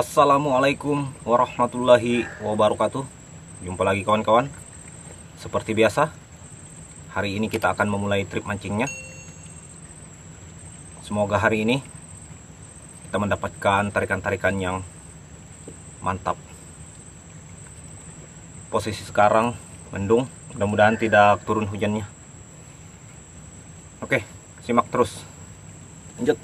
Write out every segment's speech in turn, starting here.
Assalamualaikum warahmatullahi wabarakatuh. Jumpa lagi kawan-kawan. Seperti biasa Hari ini kita akan memulai trip mancingnya. Semoga hari ini Kita mendapatkan tarikan-tarikan yang Mantap. Posisi sekarang Mendung Mudah-mudahan tidak turun hujannya. Oke Simak terus. Lanjut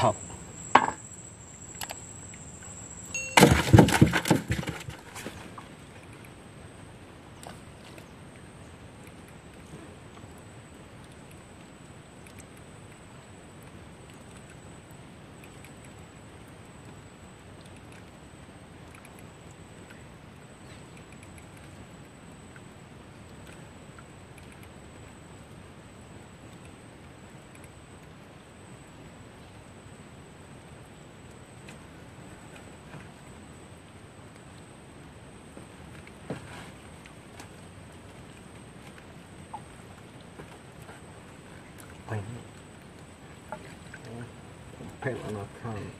Mantap. print on my phone.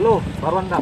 Belum, baru anda.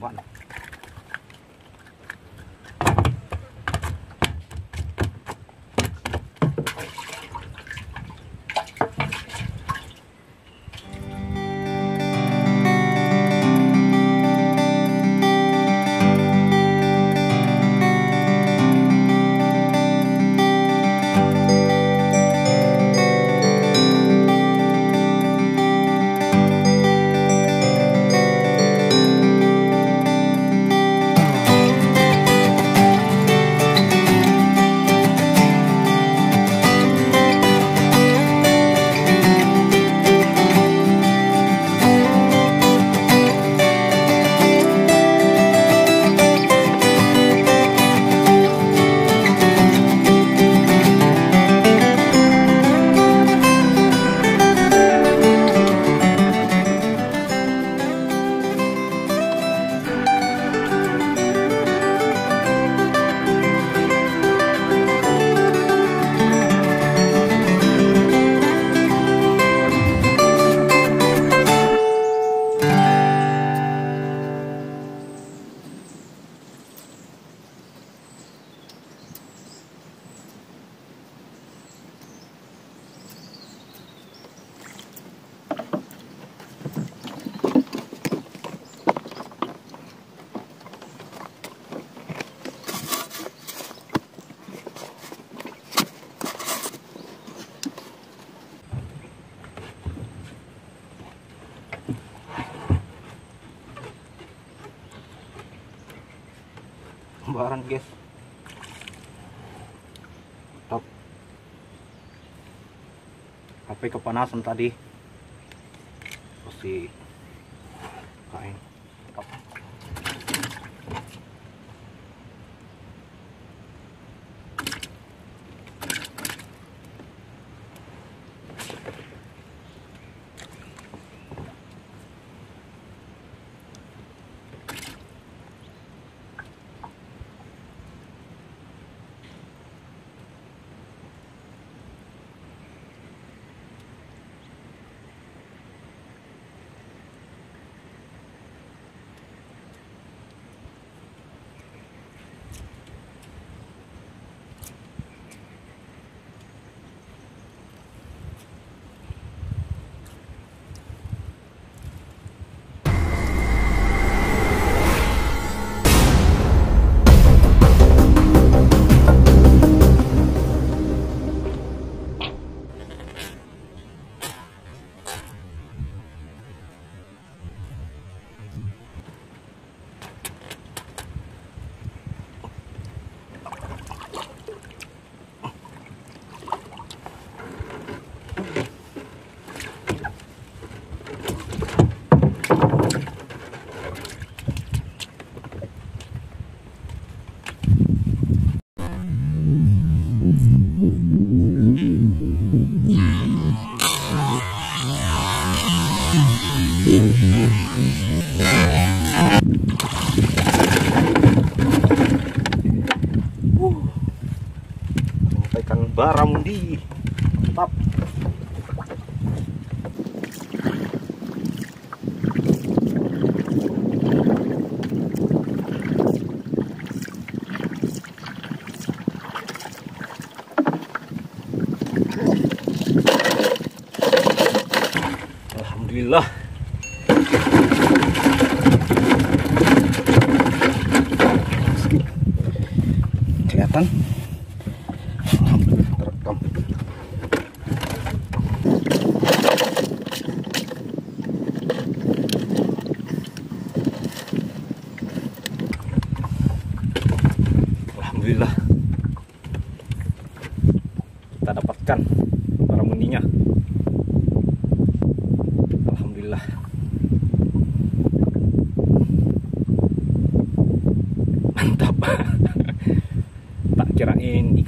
gọn kebaran guys Top. HP kepanasan tadi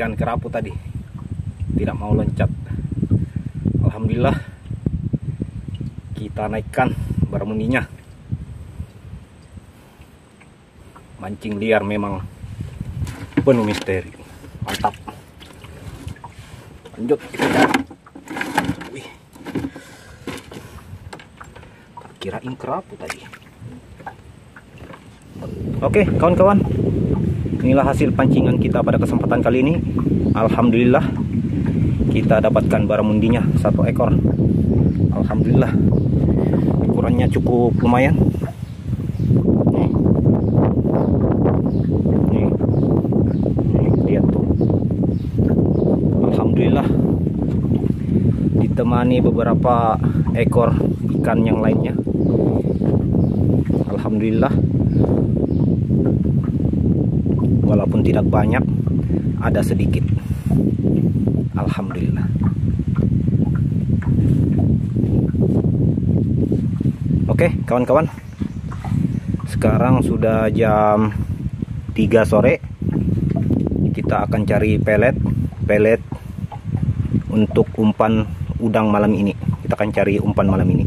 ikan kerapu tadi. Tidak mau loncat. Alhamdulillah kita naikkan baramuninya mancing liar memang penuh misteri. Mantap. Lanjut kita cari. Wih. kirain kerapu tadi. Oke kawan-kawan inilah hasil pancingan kita pada kesempatan kali ini. Alhamdulillah kita dapatkan baramundinya satu ekor. Alhamdulillah ukurannya cukup lumayan. Nih, nih lihat tuh. Alhamdulillah ditemani beberapa ekor ikan yang lainnya. Alhamdulillah walaupun tidak banyak ada sedikit. Alhamdulillah. Oke kawan-kawan. Sekarang sudah jam 3 sore. Kita akan cari pelet pelet untuk umpan udang malam ini. Kita akan cari umpan malam ini.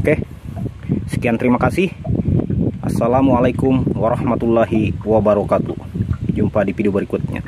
Oke. Sekian terima kasih Assalamualaikum warahmatullahi wabarakatuh. Jumpa di video berikutnya.